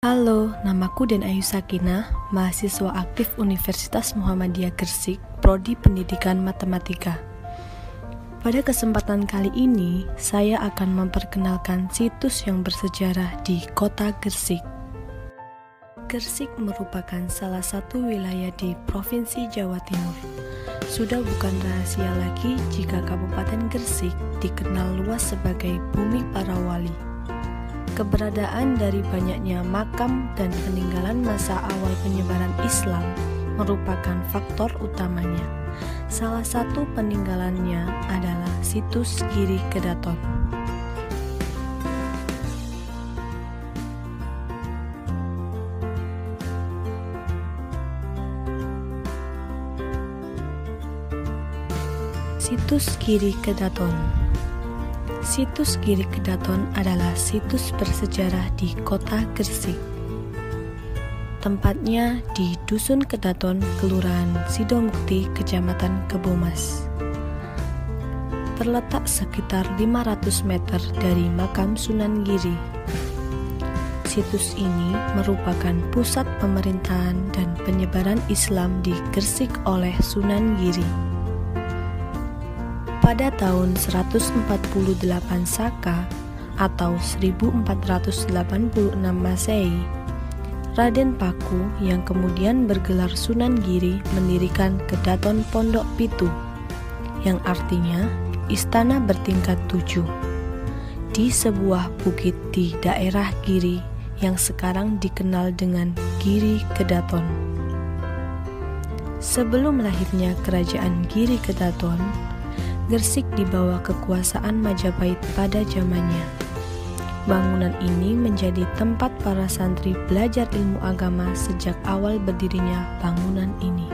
Halo, namaku Den Ayu Sakinah, mahasiswa aktif Universitas Muhammadiyah Gresik, Prodi Pendidikan Matematika. Pada kesempatan kali ini, saya akan memperkenalkan situs yang bersejarah di kota Gresik. Gresik merupakan salah satu wilayah di Provinsi Jawa Timur. Sudah bukan rahasia lagi jika Kabupaten Gresik dikenal luas sebagai bumi para wali keberadaan dari banyaknya makam dan peninggalan masa awal penyebaran Islam merupakan faktor utamanya. Salah satu peninggalannya adalah situs Giri Kedaton. Situs Giri Kedaton Situs Giri Kedaton adalah situs bersejarah di kota Gresik. Tempatnya di Dusun Kedaton, Kelurahan Sidomukti, Kecamatan Kebomas. Terletak sekitar 500 meter dari makam Sunan Giri. Situs ini merupakan pusat pemerintahan dan penyebaran Islam di Gresik oleh Sunan Giri. Pada tahun 148 Saka atau 1486 Masehi, Raden Paku yang kemudian bergelar Sunan Giri mendirikan Kedaton Pondok Pitu yang artinya istana bertingkat tujuh di sebuah bukit di daerah Giri yang sekarang dikenal dengan Giri Kedaton. Sebelum lahirnya kerajaan Giri Kedaton, Gersik di bawah kekuasaan Majapahit pada zamannya. Bangunan ini menjadi tempat para santri belajar ilmu agama sejak awal berdirinya bangunan ini.